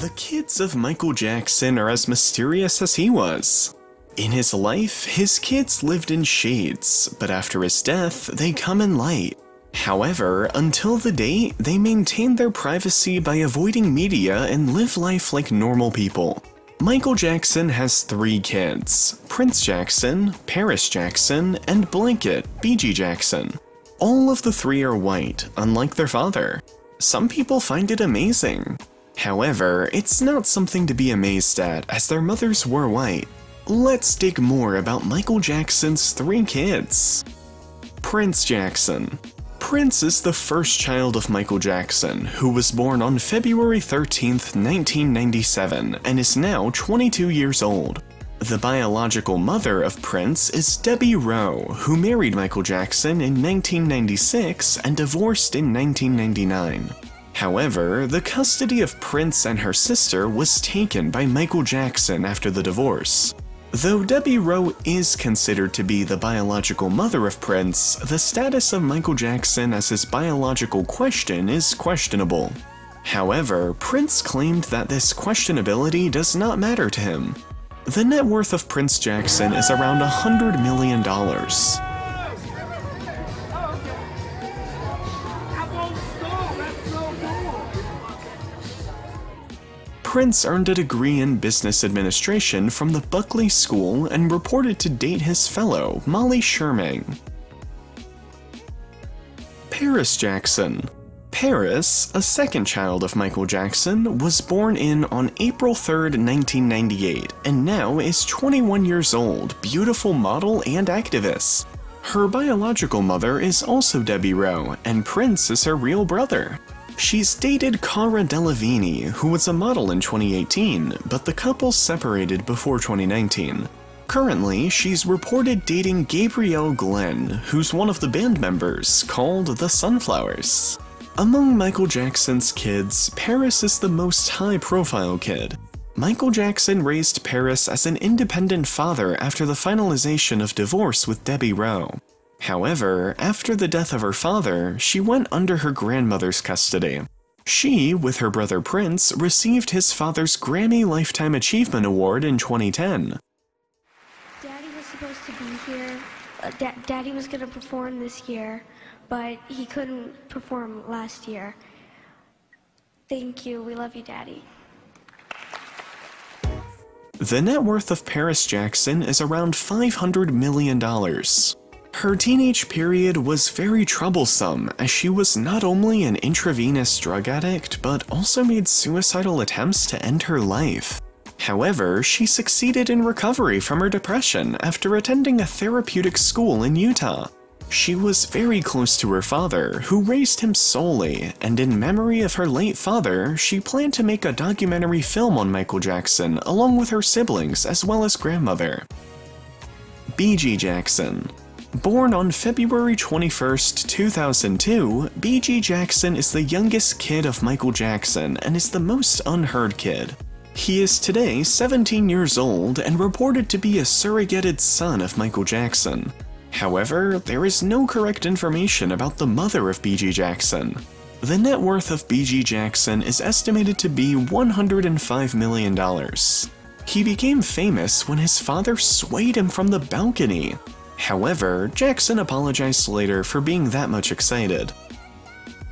The kids of Michael Jackson are as mysterious as he was. In his life, his kids lived in shades, but after his death, they come in light. However, until the date, they maintain their privacy by avoiding media and live life like normal people. Michael Jackson has three kids Prince Jackson, Paris Jackson, and Blanket, BG Jackson. All of the three are white, unlike their father. Some people find it amazing. However, it's not something to be amazed at, as their mothers were white. Let's dig more about Michael Jackson's three kids. Prince Jackson. Prince is the first child of Michael Jackson, who was born on February 13, 1997, and is now 22 years old. The biological mother of Prince is Debbie Rowe, who married Michael Jackson in 1996 and divorced in 1999. However, the custody of Prince and her sister was taken by Michael Jackson after the divorce. Though Debbie Rowe is considered to be the biological mother of Prince, the status of Michael Jackson as his biological question is questionable. However, Prince claimed that this questionability does not matter to him. The net worth of Prince Jackson is around $100 million. Prince earned a degree in business administration from the Buckley School and reported to date his fellow, Molly Schirmang. Paris Jackson Paris, a second child of Michael Jackson, was born in on April 3, 1998, and now is 21 years old, beautiful model and activist. Her biological mother is also Debbie Rowe, and Prince is her real brother. She's dated Cara Delevingne, who was a model in 2018, but the couple separated before 2019. Currently, she's reported dating Gabriel Glenn, who's one of the band members, called the Soundflowers. Among Michael Jackson's kids, Paris is the most high-profile kid. Michael Jackson raised Paris as an independent father after the finalization of divorce with Debbie Rowe. However, after the death of her father, she went under her grandmother's custody. She, with her brother Prince, received his father's Grammy Lifetime Achievement Award in 2010. Daddy was supposed to be here. Uh, da Daddy was going to perform this year, but he couldn't perform last year. Thank you. We love you, Daddy. The net worth of Paris Jackson is around $500 million. Her teenage period was very troublesome as she was not only an intravenous drug addict but also made suicidal attempts to end her life. However, she succeeded in recovery from her depression after attending a therapeutic school in Utah. She was very close to her father, who raised him solely, and in memory of her late father, she planned to make a documentary film on Michael Jackson along with her siblings as well as grandmother. BG Jackson Born on February 21, 2002, B.G. Jackson is the youngest kid of Michael Jackson and is the most unheard kid. He is today 17 years old and reported to be a surrogated son of Michael Jackson. However, there is no correct information about the mother of B.G. Jackson. The net worth of B.G. Jackson is estimated to be $105 million. He became famous when his father swayed him from the balcony, However, Jackson apologized later for being that much excited.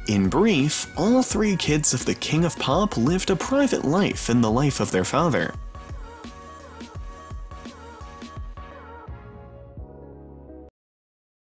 In brief, all three kids of the King of Pop lived a private life in the life of their father.